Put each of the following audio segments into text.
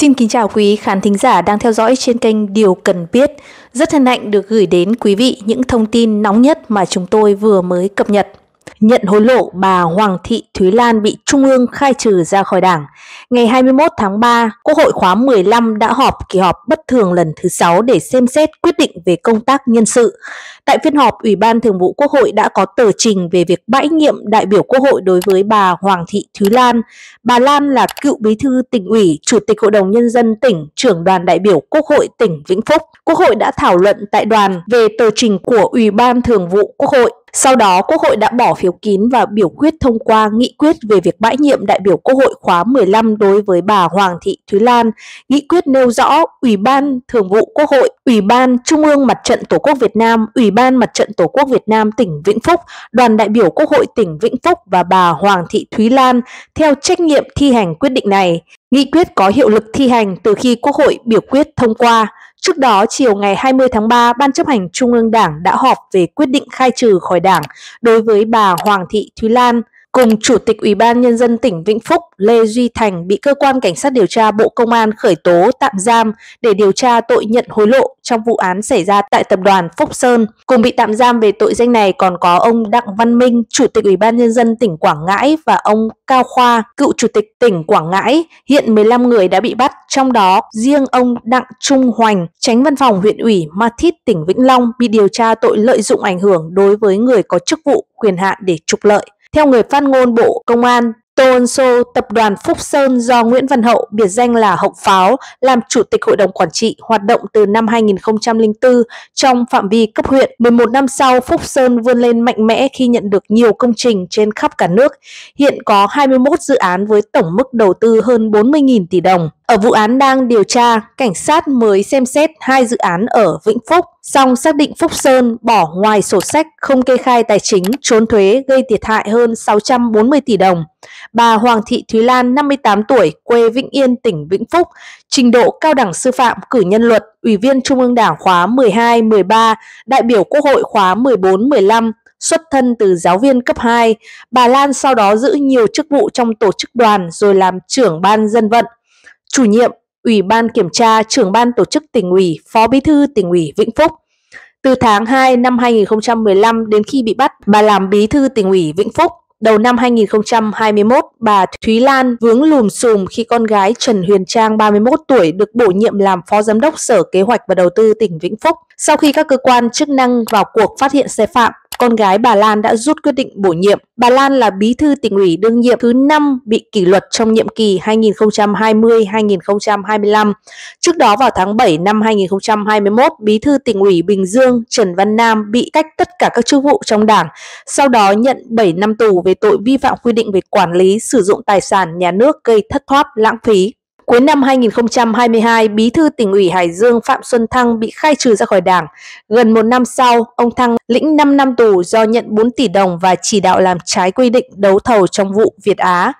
Xin kính chào quý khán thính giả đang theo dõi trên kênh Điều Cần Biết. Rất hân hạnh được gửi đến quý vị những thông tin nóng nhất mà chúng tôi vừa mới cập nhật. Nhận hối lộ, bà Hoàng Thị Thúy Lan bị Trung ương khai trừ ra khỏi đảng. Ngày 21 tháng 3, Quốc hội khóa 15 đã họp kỳ họp bất thường lần thứ 6 để xem xét quyết định về công tác nhân sự. Tại phiên họp, Ủy ban Thường vụ Quốc hội đã có tờ trình về việc bãi nhiệm đại biểu Quốc hội đối với bà Hoàng Thị Thúy Lan. Bà Lan là cựu bí thư tỉnh ủy, chủ tịch Hội đồng Nhân dân tỉnh, trưởng đoàn đại biểu Quốc hội tỉnh Vĩnh Phúc. Quốc hội đã thảo luận tại đoàn về tờ trình của Ủy ban Thường vụ Quốc hội. Sau đó, Quốc hội đã bỏ phiếu kín và biểu quyết thông qua nghị quyết về việc bãi nhiệm đại biểu Quốc hội khóa 15 đối với bà Hoàng Thị Thúy Lan. Nghị quyết nêu rõ Ủy ban Thường vụ Quốc hội, Ủy ban Trung ương Mặt trận Tổ quốc Việt Nam, Ủy ban Mặt trận Tổ quốc Việt Nam tỉnh Vĩnh Phúc, đoàn đại biểu Quốc hội tỉnh Vĩnh Phúc và bà Hoàng Thị Thúy Lan theo trách nhiệm thi hành quyết định này. Nghị quyết có hiệu lực thi hành từ khi Quốc hội biểu quyết thông qua. Trước đó, chiều ngày 20 tháng 3, Ban chấp hành Trung ương Đảng đã họp về quyết định khai trừ khỏi Đảng đối với bà Hoàng Thị Thúy Lan, cùng Chủ tịch Ủy ban Nhân dân tỉnh Vĩnh Phúc Lê Duy Thành bị Cơ quan Cảnh sát điều tra Bộ Công an khởi tố tạm giam để điều tra tội nhận hối lộ trong vụ án xảy ra tại tập đoàn Phúc Sơn. Cùng bị tạm giam về tội danh này còn có ông Đặng Văn Minh, Chủ tịch Ủy ban Nhân dân tỉnh Quảng Ngãi và ông Cao Khoa, cựu Chủ tịch tỉnh Quảng Ngãi. Hiện 15 người đã bị bắt, trong đó riêng ông Đặng Trung Hoành, tránh văn phòng huyện ủy Ma Thít tỉnh Vĩnh Long bị điều tra tội lợi dụng ảnh hưởng đối với người có chức vụ quyền hạn để trục lợi. Theo người phát ngôn Bộ Công an, Tô Ân Sô, tập đoàn Phúc Sơn do Nguyễn Văn Hậu, biệt danh là Hậu Pháo, làm chủ tịch hội đồng quản trị, hoạt động từ năm 2004 trong phạm vi cấp huyện. 11 năm sau, Phúc Sơn vươn lên mạnh mẽ khi nhận được nhiều công trình trên khắp cả nước. Hiện có 21 dự án với tổng mức đầu tư hơn 40.000 tỷ đồng. Ở vụ án đang điều tra, cảnh sát mới xem xét hai dự án ở Vĩnh Phúc, song xác định Phúc Sơn bỏ ngoài sổ sách không kê khai tài chính, trốn thuế gây thiệt hại hơn 640 tỷ đồng. Bà Hoàng Thị Thúy Lan, 58 tuổi, quê Vĩnh Yên, tỉnh Vĩnh Phúc, trình độ cao đẳng sư phạm, cử nhân luật, Ủy viên Trung ương Đảng khóa 12, 13, đại biểu Quốc hội khóa 14, 15, xuất thân từ giáo viên cấp 2. Bà Lan sau đó giữ nhiều chức vụ trong tổ chức đoàn rồi làm trưởng ban dân vận, chủ nhiệm Ủy ban kiểm tra, trưởng ban tổ chức tỉnh ủy, phó bí thư tỉnh ủy Vĩnh Phúc. Từ tháng 2 năm 2015 đến khi bị bắt, bà làm bí thư tỉnh ủy Vĩnh Phúc. Đầu năm 2021, bà Thúy Lan vướng lùm xùm khi con gái Trần Huyền Trang 31 tuổi được bổ nhiệm làm phó giám đốc Sở Kế hoạch và Đầu tư tỉnh Vĩnh Phúc. Sau khi các cơ quan chức năng vào cuộc phát hiện sai phạm, con gái bà Lan đã rút quyết định bổ nhiệm. Bà Lan là bí thư tỉnh ủy đương nhiệm thứ 5 bị kỷ luật trong nhiệm kỳ 2020-2025. Trước đó vào tháng 7 năm 2021, bí thư tỉnh ủy Bình Dương Trần Văn Nam bị cách tất cả các chức vụ trong đảng, sau đó nhận 7 năm tù về tội vi phạm quy định về quản lý sử dụng tài sản nhà nước gây thất thoát lãng phí. Cuối năm 2022, Bí thư tỉnh ủy Hải Dương Phạm Xuân Thăng bị khai trừ ra khỏi đảng. Gần một năm sau, ông Thăng lĩnh 5 năm tù do nhận 4 tỷ đồng và chỉ đạo làm trái quy định đấu thầu trong vụ Việt Á.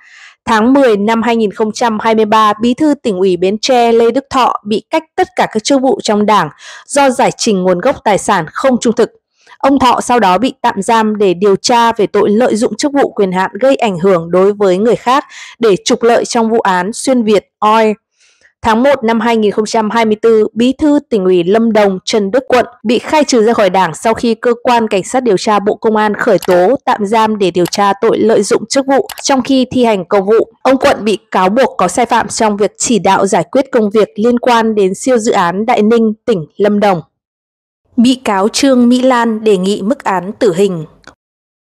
Tháng 10 năm 2023, Bí thư tỉnh ủy Bến Tre Lê Đức Thọ bị cách tất cả các chức vụ trong đảng do giải trình nguồn gốc tài sản không trung thực. Ông Thọ sau đó bị tạm giam để điều tra về tội lợi dụng chức vụ quyền hạn gây ảnh hưởng đối với người khác để trục lợi trong vụ án Xuyên Việt Oil. Tháng 1 năm 2024, Bí thư tỉnh ủy Lâm Đồng Trần Đức Quận bị khai trừ ra khỏi đảng sau khi cơ quan cảnh sát điều tra Bộ Công an khởi tố tạm giam để điều tra tội lợi dụng chức vụ trong khi thi hành công vụ. Ông Quận bị cáo buộc có sai phạm trong việc chỉ đạo giải quyết công việc liên quan đến siêu dự án Đại Ninh, tỉnh Lâm Đồng. Bị cáo Trương Mỹ Lan đề nghị mức án tử hình.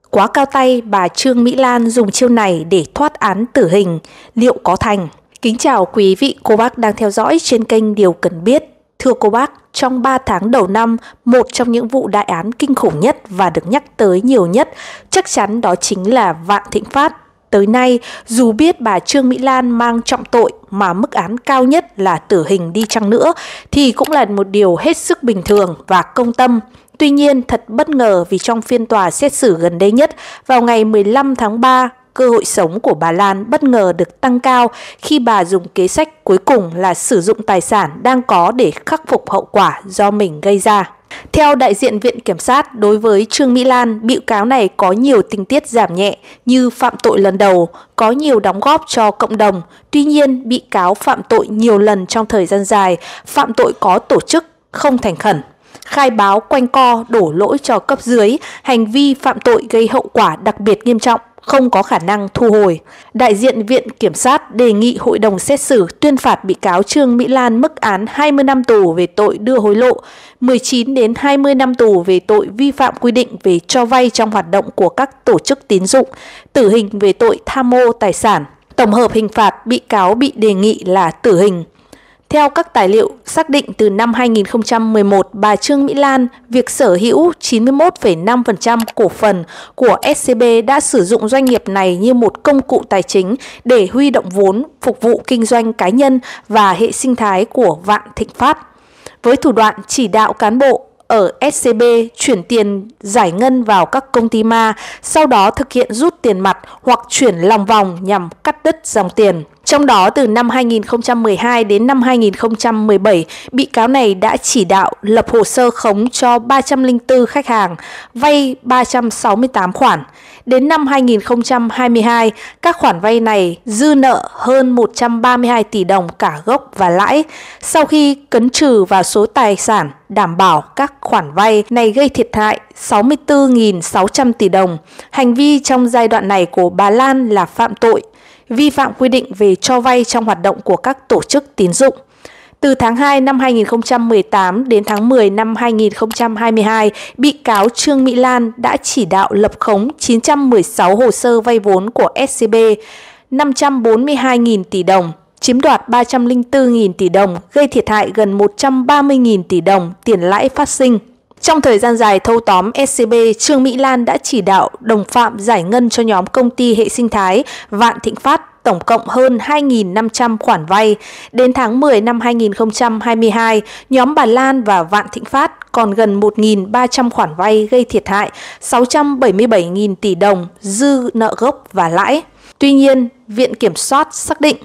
Quá cao tay, bà Trương Mỹ Lan dùng chiêu này để thoát án tử hình, liệu có thành? Kính chào quý vị cô bác đang theo dõi trên kênh Điều Cần Biết. Thưa cô bác, trong 3 tháng đầu năm, một trong những vụ đại án kinh khủng nhất và được nhắc tới nhiều nhất chắc chắn đó chính là Vạn Thịnh Phát, Tới nay, dù biết bà Trương Mỹ Lan mang trọng tội mà mức án cao nhất là tử hình đi chăng nữa thì cũng là một điều hết sức bình thường và công tâm. Tuy nhiên, thật bất ngờ vì trong phiên tòa xét xử gần đây nhất vào ngày 15 tháng 3, cơ hội sống của bà Lan bất ngờ được tăng cao khi bà dùng kế sách cuối cùng là sử dụng tài sản đang có để khắc phục hậu quả do mình gây ra. Theo đại diện Viện Kiểm sát, đối với Trương Mỹ Lan, bị cáo này có nhiều tình tiết giảm nhẹ như phạm tội lần đầu, có nhiều đóng góp cho cộng đồng. Tuy nhiên, bị cáo phạm tội nhiều lần trong thời gian dài, phạm tội có tổ chức, không thành khẩn khai báo quanh co đổ lỗi cho cấp dưới, hành vi phạm tội gây hậu quả đặc biệt nghiêm trọng, không có khả năng thu hồi. Đại diện Viện Kiểm sát đề nghị hội đồng xét xử tuyên phạt bị cáo Trương Mỹ Lan mức án 20 năm tù về tội đưa hối lộ, 19 đến 20 năm tù về tội vi phạm quy định về cho vay trong hoạt động của các tổ chức tín dụng, tử hình về tội tham mô tài sản. Tổng hợp hình phạt bị cáo bị đề nghị là tử hình. Theo các tài liệu xác định từ năm 2011, bà Trương Mỹ Lan, việc sở hữu 91,5% cổ phần của SCB đã sử dụng doanh nghiệp này như một công cụ tài chính để huy động vốn phục vụ kinh doanh cá nhân và hệ sinh thái của Vạn Thịnh Phát. Với thủ đoạn chỉ đạo cán bộ ở SCB chuyển tiền giải ngân vào các công ty ma, sau đó thực hiện rút tiền mặt hoặc chuyển lòng vòng nhằm cắt đứt dòng tiền. Trong đó từ năm 2012 đến năm 2017, bị cáo này đã chỉ đạo lập hồ sơ khống cho 304 khách hàng, vay 368 khoản. Đến năm 2022, các khoản vay này dư nợ hơn 132 tỷ đồng cả gốc và lãi. Sau khi cấn trừ vào số tài sản đảm bảo các khoản vay này gây thiệt hại 64.600 tỷ đồng. Hành vi trong giai đoạn này của bà Lan là phạm tội vi phạm quy định về cho vay trong hoạt động của các tổ chức tín dụng. Từ tháng 2 năm 2018 đến tháng 10 năm 2022, bị cáo Trương Mỹ Lan đã chỉ đạo lập khống 916 hồ sơ vay vốn của SCB 542.000 tỷ đồng, chiếm đoạt 304.000 tỷ đồng, gây thiệt hại gần 130.000 tỷ đồng tiền lãi phát sinh. Trong thời gian dài thâu tóm SCB, Trương Mỹ Lan đã chỉ đạo đồng phạm giải ngân cho nhóm công ty hệ sinh thái Vạn Thịnh Phát tổng cộng hơn 2.500 khoản vay. Đến tháng 10 năm 2022, nhóm bà Lan và Vạn Thịnh Phát còn gần 1.300 khoản vay gây thiệt hại 677.000 tỷ đồng dư nợ gốc và lãi. Tuy nhiên, Viện Kiểm soát xác định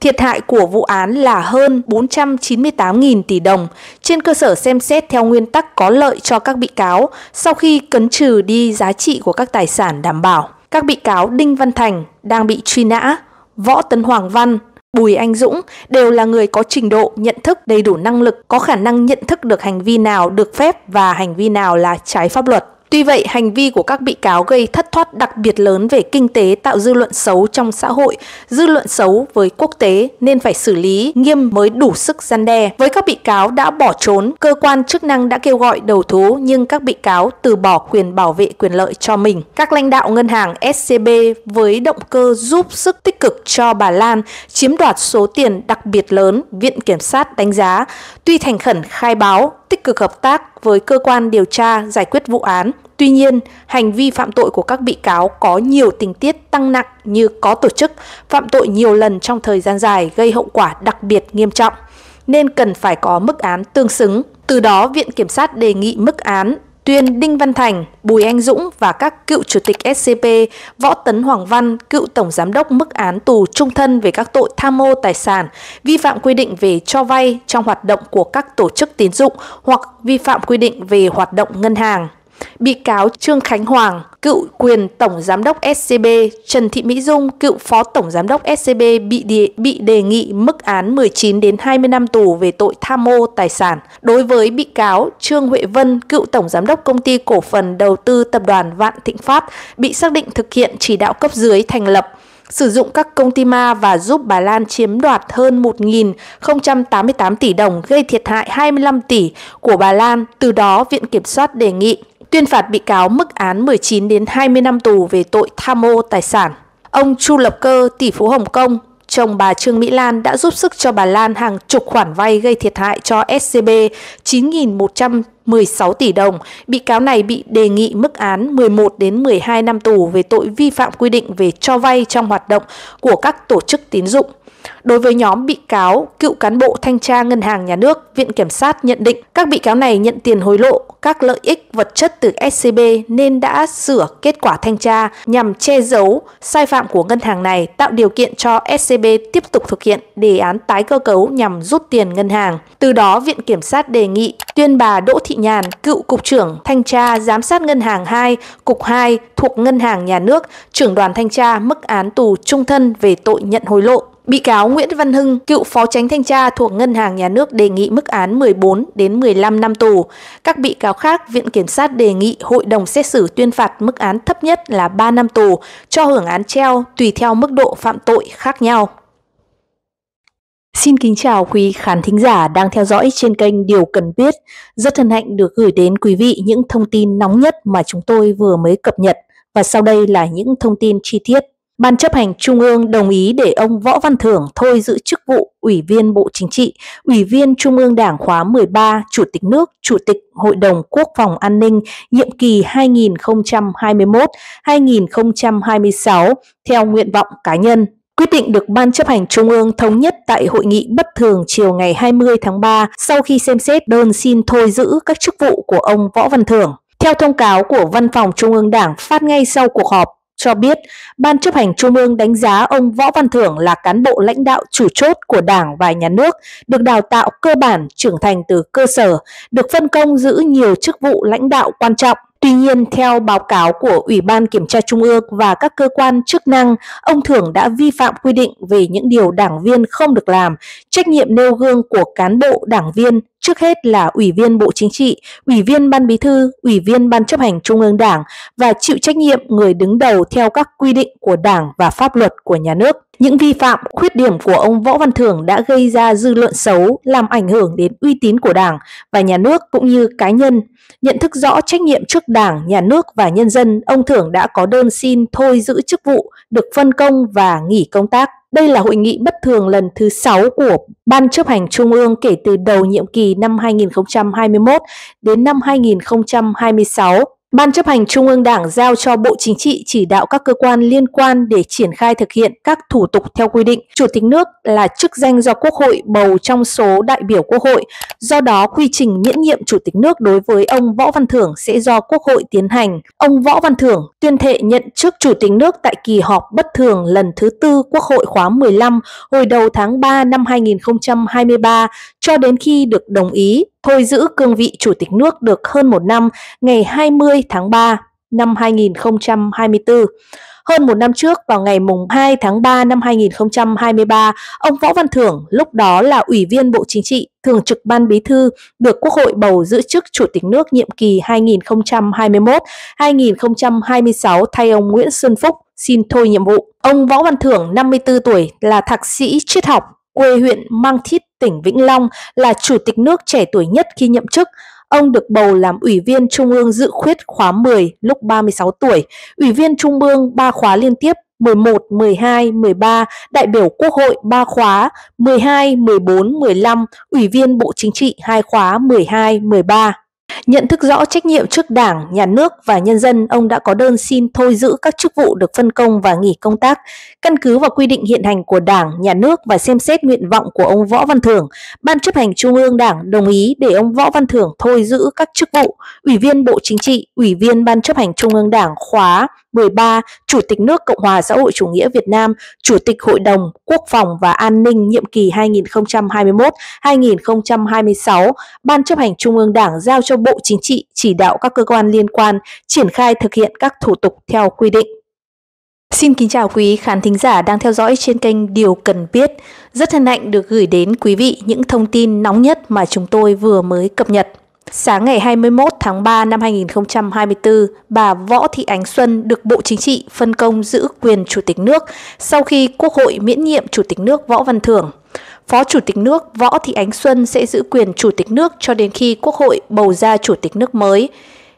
Thiệt hại của vụ án là hơn 498.000 tỷ đồng trên cơ sở xem xét theo nguyên tắc có lợi cho các bị cáo sau khi cấn trừ đi giá trị của các tài sản đảm bảo. Các bị cáo Đinh Văn Thành đang bị truy nã, Võ Tấn Hoàng Văn, Bùi Anh Dũng đều là người có trình độ, nhận thức đầy đủ năng lực, có khả năng nhận thức được hành vi nào được phép và hành vi nào là trái pháp luật. Tuy vậy, hành vi của các bị cáo gây thất thoát đặc biệt lớn về kinh tế tạo dư luận xấu trong xã hội, dư luận xấu với quốc tế nên phải xử lý nghiêm mới đủ sức gian đe. Với các bị cáo đã bỏ trốn, cơ quan chức năng đã kêu gọi đầu thú nhưng các bị cáo từ bỏ quyền bảo vệ quyền lợi cho mình. Các lãnh đạo ngân hàng SCB với động cơ giúp sức tích cực cho bà Lan chiếm đoạt số tiền đặc biệt lớn, Viện Kiểm sát đánh giá, tuy thành khẩn khai báo, tích cực hợp tác với cơ quan điều tra giải quyết vụ án. Tuy nhiên, hành vi phạm tội của các bị cáo có nhiều tình tiết tăng nặng như có tổ chức, phạm tội nhiều lần trong thời gian dài gây hậu quả đặc biệt nghiêm trọng, nên cần phải có mức án tương xứng. Từ đó, Viện Kiểm sát đề nghị mức án tuyên Đinh Văn Thành, Bùi Anh Dũng và các cựu chủ tịch SCP, Võ Tấn Hoàng Văn, cựu tổng giám đốc mức án tù trung thân về các tội tham mô tài sản, vi phạm quy định về cho vay trong hoạt động của các tổ chức tín dụng hoặc vi phạm quy định về hoạt động ngân hàng. Bị cáo Trương Khánh Hoàng, cựu quyền tổng giám đốc SCB, Trần Thị Mỹ Dung, cựu phó tổng giám đốc SCB bị đề, bị đề nghị mức án 19 đến 20 năm tù về tội tham mô tài sản. Đối với bị cáo Trương Huệ Vân, cựu tổng giám đốc công ty cổ phần đầu tư tập đoàn Vạn Thịnh Phát, bị xác định thực hiện chỉ đạo cấp dưới thành lập sử dụng các công ty ma và giúp bà Lan chiếm đoạt hơn 1.088 tỷ đồng gây thiệt hại 25 tỷ của bà Lan. Từ đó, Viện Kiểm soát đề nghị tuyên phạt bị cáo mức án 19 đến 20 năm tù về tội tham ô tài sản. Ông Chu Lập Cơ, tỷ phú Hồng Kông, chồng bà Trương Mỹ Lan đã giúp sức cho bà Lan hàng chục khoản vay gây thiệt hại cho SCB 9.116 tỷ đồng. Bị cáo này bị đề nghị mức án 11 đến 12 năm tù về tội vi phạm quy định về cho vay trong hoạt động của các tổ chức tín dụng. Đối với nhóm bị cáo, cựu cán bộ thanh tra ngân hàng nhà nước, Viện Kiểm sát nhận định các bị cáo này nhận tiền hối lộ, các lợi ích vật chất từ SCB nên đã sửa kết quả thanh tra nhằm che giấu sai phạm của ngân hàng này, tạo điều kiện cho SCB tiếp tục thực hiện đề án tái cơ cấu nhằm rút tiền ngân hàng. Từ đó, Viện Kiểm sát đề nghị tuyên bà Đỗ Thị Nhàn, cựu Cục trưởng Thanh tra Giám sát Ngân hàng 2, Cục 2 thuộc Ngân hàng Nhà nước, trưởng đoàn thanh tra mức án tù trung thân về tội nhận hối lộ. Bị cáo Nguyễn Văn Hưng, cựu phó tránh thanh tra thuộc Ngân hàng Nhà nước đề nghị mức án 14 đến 15 năm tù. Các bị cáo khác, Viện Kiểm sát đề nghị hội đồng xét xử tuyên phạt mức án thấp nhất là 3 năm tù, cho hưởng án treo tùy theo mức độ phạm tội khác nhau. Xin kính chào quý khán thính giả đang theo dõi trên kênh Điều Cần Biết. Rất thân hạnh được gửi đến quý vị những thông tin nóng nhất mà chúng tôi vừa mới cập nhật và sau đây là những thông tin chi tiết. Ban chấp hành Trung ương đồng ý để ông Võ Văn Thưởng thôi giữ chức vụ Ủy viên Bộ Chính trị, Ủy viên Trung ương Đảng khóa 13, Chủ tịch nước, Chủ tịch Hội đồng Quốc phòng An ninh nhiệm kỳ 2021-2026 theo nguyện vọng cá nhân. Quyết định được Ban chấp hành Trung ương thống nhất tại hội nghị bất thường chiều ngày 20 tháng 3 sau khi xem xét đơn xin thôi giữ các chức vụ của ông Võ Văn Thưởng. Theo thông cáo của Văn phòng Trung ương Đảng phát ngay sau cuộc họp, cho biết Ban chấp hành Trung ương đánh giá ông Võ Văn Thưởng là cán bộ lãnh đạo chủ chốt của Đảng và Nhà nước, được đào tạo cơ bản trưởng thành từ cơ sở, được phân công giữ nhiều chức vụ lãnh đạo quan trọng. Tuy nhiên, theo báo cáo của Ủy ban Kiểm tra Trung ương và các cơ quan chức năng, ông Thưởng đã vi phạm quy định về những điều đảng viên không được làm, trách nhiệm nêu gương của cán bộ đảng viên trước hết là Ủy viên Bộ Chính trị, Ủy viên Ban Bí thư, Ủy viên Ban chấp hành Trung ương Đảng và chịu trách nhiệm người đứng đầu theo các quy định của Đảng và pháp luật của nhà nước. Những vi phạm, khuyết điểm của ông Võ Văn Thưởng đã gây ra dư luận xấu, làm ảnh hưởng đến uy tín của Đảng và nhà nước cũng như cá nhân. Nhận thức rõ trách nhiệm trước Đảng, nhà nước và nhân dân, ông Thưởng đã có đơn xin thôi giữ chức vụ, được phân công và nghỉ công tác. Đây là hội nghị bất thường lần thứ 6 của Ban chấp hành Trung ương kể từ đầu nhiệm kỳ năm 2021 đến năm 2026. Ban chấp hành Trung ương Đảng giao cho Bộ Chính trị chỉ đạo các cơ quan liên quan để triển khai thực hiện các thủ tục theo quy định. Chủ tịch nước là chức danh do Quốc hội bầu trong số đại biểu Quốc hội. Do đó, quy trình miễn nhiệm Chủ tịch nước đối với ông Võ Văn Thưởng sẽ do Quốc hội tiến hành. Ông Võ Văn Thưởng tuyên thệ nhận chức Chủ tịch nước tại kỳ họp bất thường lần thứ tư Quốc hội khóa 15 hồi đầu tháng 3 năm 2023 cho đến khi được đồng ý thôi giữ cương vị Chủ tịch nước được hơn một năm ngày 20 tháng 3 năm 2024. Hơn một năm trước, vào ngày mùng 2 tháng 3 năm 2023, ông Võ Văn Thưởng, lúc đó là Ủy viên Bộ Chính trị, Thường trực Ban Bí thư, được Quốc hội bầu giữ chức Chủ tịch nước nhiệm kỳ 2021-2026 thay ông Nguyễn Xuân Phúc xin thôi nhiệm vụ. Ông Võ Văn Thưởng, 54 tuổi, là thạc sĩ triết học, quê huyện Mang Thít, tỉnh Vĩnh Long, là chủ tịch nước trẻ tuổi nhất khi nhậm chức. Ông được bầu làm Ủy viên Trung ương dự khuyết khóa 10 lúc 36 tuổi, Ủy viên Trung ương 3 khóa liên tiếp 11, 12, 13, đại biểu Quốc hội 3 khóa 12, 14, 15, Ủy viên Bộ Chính trị 2 khóa 12, 13. Nhận thức rõ trách nhiệm trước Đảng, Nhà nước và nhân dân, ông đã có đơn xin thôi giữ các chức vụ được phân công và nghỉ công tác. Căn cứ vào quy định hiện hành của Đảng, Nhà nước và xem xét nguyện vọng của ông Võ Văn Thưởng, Ban chấp hành Trung ương Đảng đồng ý để ông Võ Văn Thưởng thôi giữ các chức vụ Ủy viên Bộ Chính trị, Ủy viên Ban chấp hành Trung ương Đảng khóa 13, Chủ tịch nước Cộng hòa xã hội chủ nghĩa Việt Nam, Chủ tịch Hội đồng Quốc phòng và An ninh nhiệm kỳ 2021-2026, Ban chấp hành Trung ương Đảng giao cho Bộ Chính trị chỉ đạo các cơ quan liên quan triển khai thực hiện các thủ tục theo quy định. Xin kính chào quý khán thính giả đang theo dõi trên kênh Điều Cần Biết. Rất hân hạnh được gửi đến quý vị những thông tin nóng nhất mà chúng tôi vừa mới cập nhật. Sáng ngày 21 tháng 3 năm 2024, bà Võ Thị Ánh Xuân được Bộ Chính trị phân công giữ quyền Chủ tịch nước sau khi Quốc hội miễn nhiệm Chủ tịch nước Võ Văn Thưởng. Phó Chủ tịch nước Võ Thị Ánh Xuân sẽ giữ quyền Chủ tịch nước cho đến khi Quốc hội bầu ra Chủ tịch nước mới.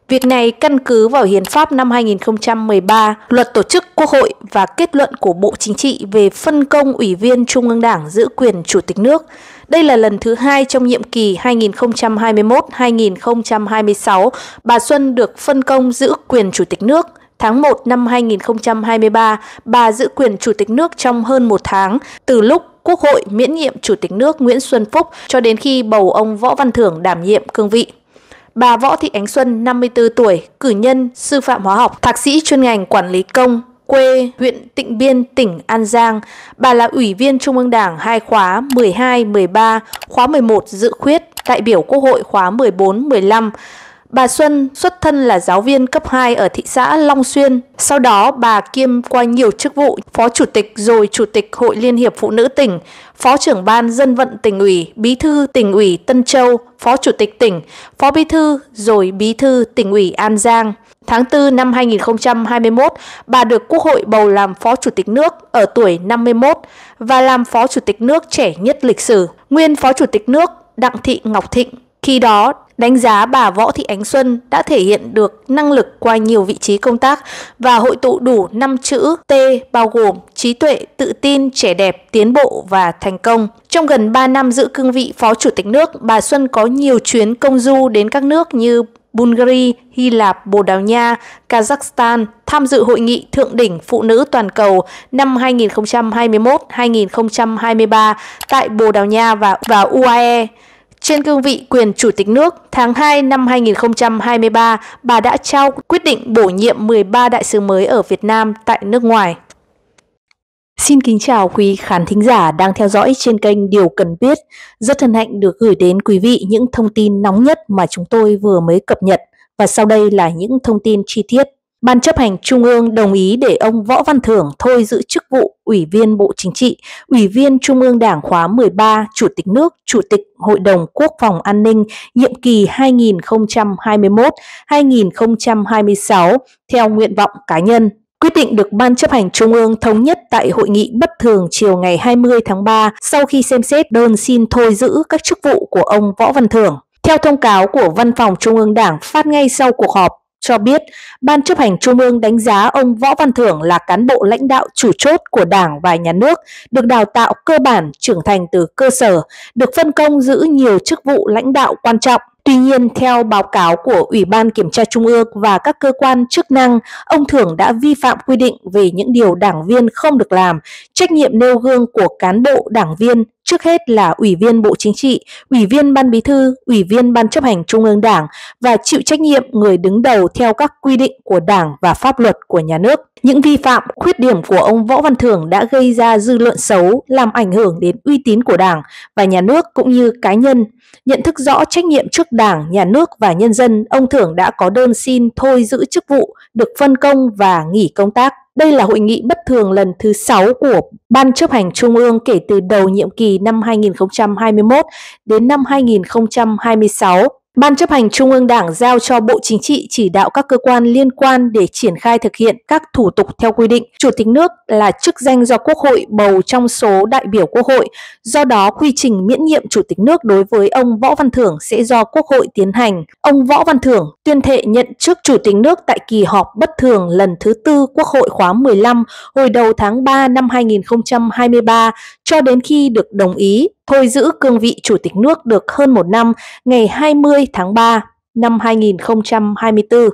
Việc này căn cứ vào Hiến pháp năm 2013, Luật Tổ chức Quốc hội và kết luận của Bộ Chính trị về phân công Ủy viên Trung ương Đảng giữ quyền Chủ tịch nước. Đây là lần thứ hai trong nhiệm kỳ 2021-2026, bà Xuân được phân công giữ quyền Chủ tịch nước. Tháng 1 năm 2023, bà giữ quyền Chủ tịch nước trong hơn một tháng, từ lúc Quốc hội miễn nhiệm Chủ tịch nước Nguyễn Xuân Phúc cho đến khi bầu ông Võ Văn Thưởng đảm nhiệm cương vị. Bà Võ Thị Ánh Xuân, 54 tuổi, cử nhân, sư phạm hóa học, thạc sĩ chuyên ngành quản lý công, quê huyện Tịnh Biên, tỉnh An Giang. Bà là Ủy viên Trung ương Đảng hai khóa 12, 13, khóa 11 dự khuyết, đại biểu Quốc hội khóa 14, 15. Bà Xuân xuất thân là giáo viên cấp 2 ở thị xã Long Xuyên. Sau đó bà kiêm qua nhiều chức vụ Phó Chủ tịch rồi Chủ tịch Hội Liên hiệp Phụ nữ tỉnh, Phó trưởng Ban Dân vận tỉnh ủy, Bí thư tỉnh ủy Tân Châu, Phó Chủ tịch tỉnh, Phó Bí thư rồi Bí thư tỉnh ủy An Giang. Tháng 4 năm 2021, bà được Quốc hội bầu làm Phó Chủ tịch nước ở tuổi 51 và làm Phó Chủ tịch nước trẻ nhất lịch sử. Nguyên Phó Chủ tịch nước Đặng Thị Ngọc Thịnh khi đó đánh giá bà Võ Thị Ánh Xuân đã thể hiện được năng lực qua nhiều vị trí công tác và hội tụ đủ 5 chữ T bao gồm trí tuệ, tự tin, trẻ đẹp, tiến bộ và thành công. Trong gần 3 năm giữ cương vị Phó Chủ tịch nước, bà Xuân có nhiều chuyến công du đến các nước như Bulgaria, Hy Lạp, Bồ Đào Nha, Kazakhstan tham dự hội nghị thượng đỉnh phụ nữ toàn cầu năm 2021-2023 tại Bồ Đào Nha và, và UAE. Trên cương vị quyền Chủ tịch nước, tháng 2 năm 2023, bà đã trao quyết định bổ nhiệm 13 đại sứ mới ở Việt Nam tại nước ngoài. Xin kính chào quý khán thính giả đang theo dõi trên kênh Điều Cần Biết. Rất hân hạnh được gửi đến quý vị những thông tin nóng nhất mà chúng tôi vừa mới cập nhật và sau đây là những thông tin chi tiết. Ban chấp hành Trung ương đồng ý để ông Võ Văn Thưởng thôi giữ chức vụ Ủy viên Bộ Chính trị, Ủy viên Trung ương Đảng khóa 13, Chủ tịch nước, Chủ tịch Hội đồng Quốc phòng An ninh nhiệm kỳ 2021-2026 theo nguyện vọng cá nhân. Quyết định được Ban chấp hành Trung ương thống nhất tại hội nghị bất thường chiều ngày 20 tháng 3 sau khi xem xét đơn xin thôi giữ các chức vụ của ông Võ Văn Thưởng. Theo thông cáo của Văn phòng Trung ương Đảng phát ngay sau cuộc họp, cho biết Ban chấp hành Trung ương đánh giá ông Võ Văn Thưởng là cán bộ lãnh đạo chủ chốt của Đảng và Nhà nước, được đào tạo cơ bản trưởng thành từ cơ sở, được phân công giữ nhiều chức vụ lãnh đạo quan trọng. Tuy nhiên, theo báo cáo của Ủy ban Kiểm tra Trung ương và các cơ quan chức năng, ông Thưởng đã vi phạm quy định về những điều đảng viên không được làm, trách nhiệm nêu gương của cán bộ đảng viên trước hết là Ủy viên Bộ Chính trị, Ủy viên Ban Bí thư, Ủy viên Ban chấp hành Trung ương Đảng và chịu trách nhiệm người đứng đầu theo các quy định của Đảng và pháp luật của nhà nước. Những vi phạm, khuyết điểm của ông Võ Văn Thưởng đã gây ra dư luận xấu, làm ảnh hưởng đến uy tín của Đảng và nhà nước cũng như cá nhân. Nhận thức rõ trách nhiệm trước Đảng, nhà nước và nhân dân, ông Thưởng đã có đơn xin thôi giữ chức vụ, được phân công và nghỉ công tác. Đây là hội nghị bất thường lần thứ 6 của Ban chấp hành Trung ương kể từ đầu nhiệm kỳ năm 2021 đến năm 2026. Ban chấp hành Trung ương Đảng giao cho Bộ Chính trị chỉ đạo các cơ quan liên quan để triển khai thực hiện các thủ tục theo quy định. Chủ tịch nước là chức danh do Quốc hội bầu trong số đại biểu Quốc hội. Do đó, quy trình miễn nhiệm Chủ tịch nước đối với ông Võ Văn Thưởng sẽ do Quốc hội tiến hành. Ông Võ Văn Thưởng tuyên thệ nhận chức Chủ tịch nước tại kỳ họp bất thường lần thứ tư Quốc hội khóa 15 hồi đầu tháng 3 năm 2023 cho đến khi được đồng ý thôi giữ cương vị Chủ tịch nước được hơn một năm ngày 20 tháng 3 năm 2024.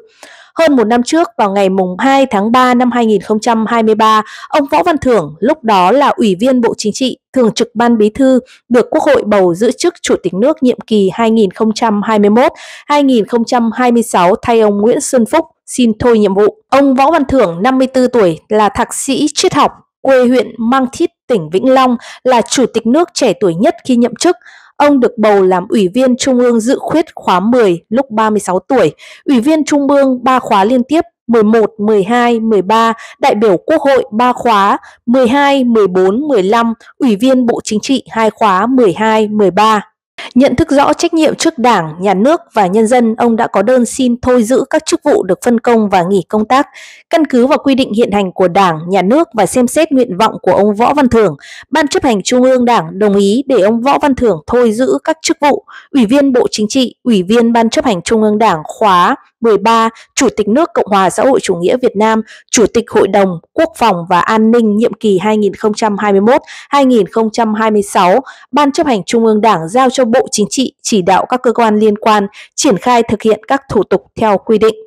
Hơn một năm trước, vào ngày mùng 2 tháng 3 năm 2023, ông Võ Văn Thưởng, lúc đó là Ủy viên Bộ Chính trị, Thường trực Ban Bí thư, được Quốc hội bầu giữ chức Chủ tịch nước nhiệm kỳ 2021-2026 thay ông Nguyễn Xuân Phúc xin thôi nhiệm vụ. Ông Võ Văn Thưởng, 54 tuổi, là thạc sĩ triết học, quê huyện Mang Thít, tỉnh Vĩnh Long, là chủ tịch nước trẻ tuổi nhất khi nhậm chức. Ông được bầu làm Ủy viên Trung ương dự khuyết khóa 10 lúc 36 tuổi, Ủy viên Trung ương 3 khóa liên tiếp 11, 12, 13, đại biểu Quốc hội 3 khóa 12, 14, 15, Ủy viên Bộ Chính trị 2 khóa 12, 13. Nhận thức rõ trách nhiệm trước Đảng, Nhà nước và nhân dân, ông đã có đơn xin thôi giữ các chức vụ được phân công và nghỉ công tác. Căn cứ vào quy định hiện hành của Đảng, Nhà nước và xem xét nguyện vọng của ông Võ Văn Thưởng, Ban chấp hành Trung ương Đảng đồng ý để ông Võ Văn Thưởng thôi giữ các chức vụ Ủy viên Bộ Chính trị, Ủy viên Ban chấp hành Trung ương Đảng khóa 13, Chủ tịch nước Cộng hòa xã hội chủ nghĩa Việt Nam, Chủ tịch Hội đồng Quốc phòng và An ninh nhiệm kỳ 2021-2026, Ban chấp hành Trung ương Đảng giao cho Bộ Chính trị chỉ đạo các cơ quan liên quan triển khai thực hiện các thủ tục theo quy định.